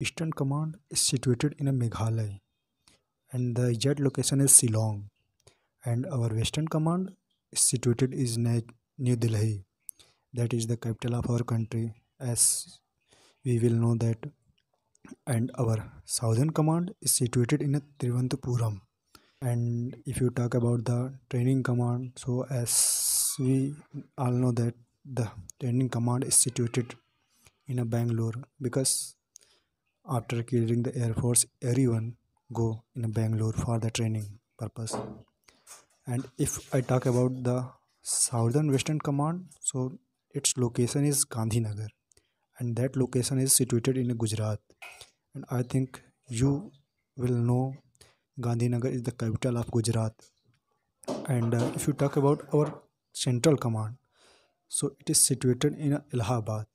Eastern Command is situated in Meghalaya and the exact location is Shillong. And our Western Command is situated in New Delhi. That is the capital of our country as we will know that. And our Southern Command is situated in Thiruvananthapuram and if you talk about the training command so as we all know that the training command is situated in a Bangalore because after clearing the air force everyone go in bangalore for the training purpose. And if i talk about the southern western command so its location is gandhinagar. And that location is situated in gujarat. And i think you will know gandhinagar is the capital of gujarat. And uh, if you talk about our central command so it is situated in allahabad